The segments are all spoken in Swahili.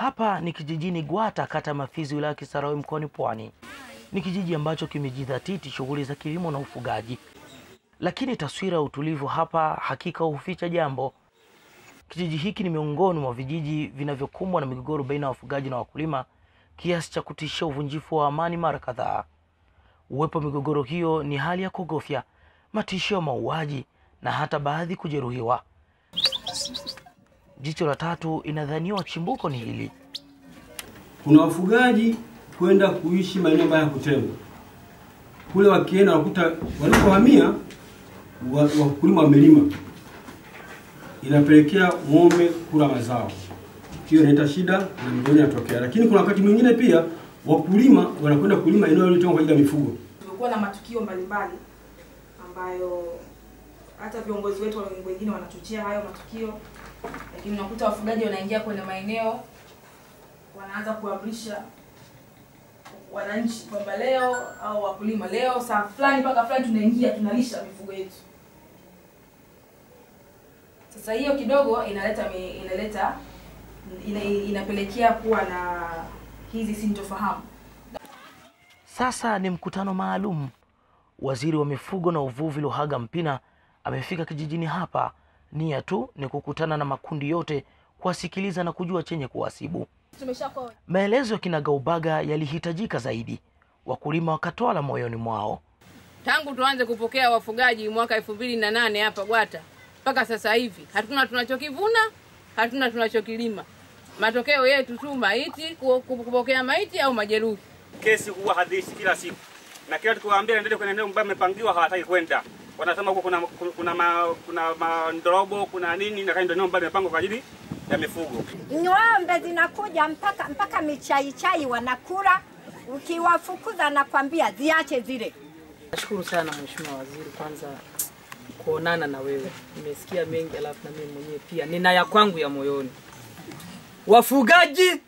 Hapa ni kijijini Gwata, kata Mafizi, wilaya ya Kisarawe, mkoani Pwani. Ni kijiji ambacho kimejidhatiti shughuli za kilimo na ufugaji, lakini taswira ya utulivu hapa hakika huficha jambo. Kijiji hiki ni miongoni mwa vijiji vinavyokumbwa na migogoro baina ya wafugaji na wakulima kiasi cha kutishia uvunjifu wa amani mara kadhaa. Uwepo wa migogoro hiyo ni hali ya kugofya matishio ya mauaji na hata baadhi kujeruhiwa. Jicho la tatu inadhaniwa chimbuko ni hili. Kuna wafugaji kwenda kuishi maeneo ambayo yakutengwa kule, wakienda wakuta walipohamia wakulima wamelima, inapelekea ng'ombe kula mazao, hiyo inaleta shida na migogoro inatokea. Lakini kuna wakati mwingine pia wakulima wanakwenda kulima eneo lililotengwa kwa ajili ya mifugo. Tumekuwa na matukio mbalimbali ambayo hata viongozi wetu wengine wanachochea hayo matukio, lakini unakuta wafugaji wanaingia kwenye maeneo wanaanza kuamrisha wananchi kwamba leo au wakulima leo saa fulani mpaka fulani tunaingia tunalisha mifugo yetu. Sasa hiyo kidogo inaleta inaleta ina, inapelekea kuwa na hizi sintofahamu. Sasa ni mkutano maalum. Waziri wa mifugo na uvuvi Luhaga Mpina amefika kijijini hapa, nia tu ni kukutana na makundi yote, kuwasikiliza na kujua chenye kuwasibu. Maelezo ya kinagaubaga yalihitajika zaidi, wakulima wakatoa la moyoni mwao. Tangu tuanze kupokea wafugaji mwaka elfu mbili na nane hapa Gwata mpaka sasa hivi hatuna tunachokivuna, hatuna tunachokilima. Matokeo yetu tu maiti, kupokea maiti au majeruhi. Kesi huwa hadishi kila siku, na kila tukiwaambia endelee kwenye eneo ambayo mmepangiwa hawataki kwenda. Wanasema huko kuna kuna ma, kuna mandorobo kuna nini, na ndio nyumba imepangwa kwa ajili ya mifugo. Ng'ombe zinakuja mpaka mpaka michaichai wanakula, ukiwafukuza nakwambia ziache zile. Nashukuru sana Mheshimiwa Waziri, kwanza kuonana na wewe, nimesikia mengi, alafu na mimi mwenyewe pia nina ya kwangu ya moyoni. Wafugaji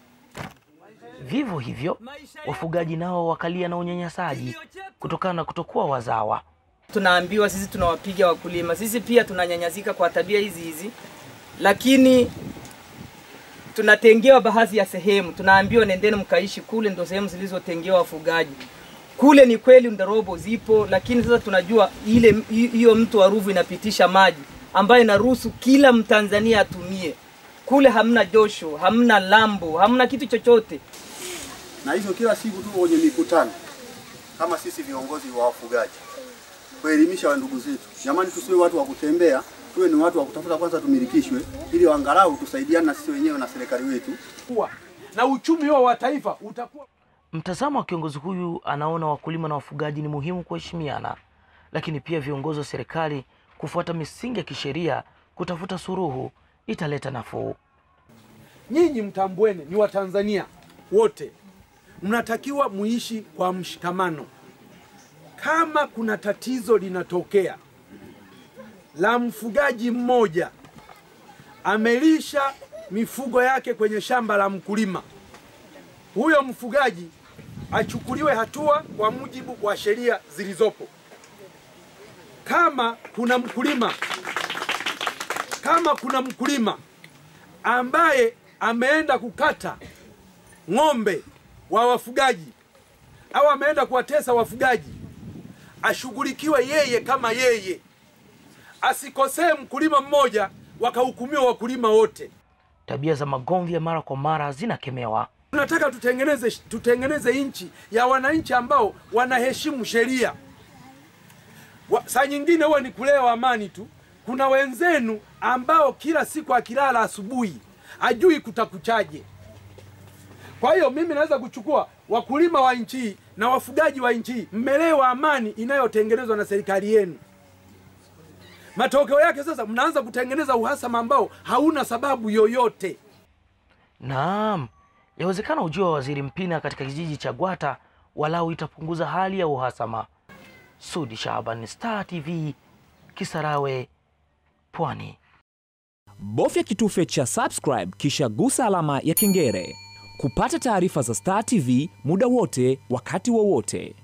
Vivyo hivyo wafugaji nao wakalia na unyanyasaji kutokana na kutokuwa wazawa. Tunaambiwa sisi tunawapiga wakulima, sisi pia tunanyanyasika kwa tabia hizi hizi, lakini tunatengewa baadhi ya sehemu, tunaambiwa nendeni mkaishi kule, ndo sehemu zilizotengewa wafugaji. Kule ni kweli ndorobo zipo, lakini sasa tunajua ile hiyo mtu wa Ruvu inapitisha maji ambayo inaruhusu kila Mtanzania atumie. Kule hamna josho, hamna lambo, hamna kitu chochote. na hizo kila siku tu kwenye mikutano kama sisi viongozi wa wafugaji kuelimisha wa ndugu zetu, jamani, tusiwe watu wa kutembea, tuwe ni watu wa kutafuta kwanza tumilikishwe, ili angalau tusaidiane na sisi wenyewe na serikali wetu. kuwa na uchumi huo wa taifa utakuwa Mtazamo wa kiongozi huyu anaona wakulima na wafugaji ni muhimu kuheshimiana, lakini pia viongozi wa serikali kufuata misingi ya kisheria kutafuta suruhu italeta nafuu. nyinyi mtambueni ni Watanzania wote, mnatakiwa muishi kwa mshikamano. Kama kuna tatizo linatokea la mfugaji mmoja amelisha mifugo yake kwenye shamba la mkulima, huyo mfugaji achukuliwe hatua kwa mujibu wa sheria zilizopo. Kama kuna mkulima kama kuna mkulima ambaye ameenda kukata ng'ombe wa wafugaji au ameenda kuwatesa wafugaji, ashughulikiwe yeye kama yeye, asikosee mkulima mmoja wakahukumiwa wakulima wote. Tabia za magomvi ya mara kwa mara zinakemewa. Tunataka tutengeneze tutengeneze nchi ya wananchi ambao wanaheshimu sheria. Saa nyingine huwa ni kulewa amani tu. Kuna wenzenu ambao kila siku akilala asubuhi ajui kutakuchaje. Kwa hiyo mimi naweza kuchukua wakulima wa nchi hii na wafugaji wa nchi hii, mmelewa amani inayotengenezwa na serikali yenu. Matokeo yake sasa mnaanza kutengeneza uhasama ambao hauna sababu yoyote. Naam, yawezekana ujio wa Waziri Mpina katika kijiji cha Gwata walau itapunguza hali ya uhasama. Sudi Shaban, Star TV, Kisarawe, Pwani. Bofya kitufe cha subscribe kisha gusa alama ya kengele kupata taarifa za Star TV muda wote, wakati wowote.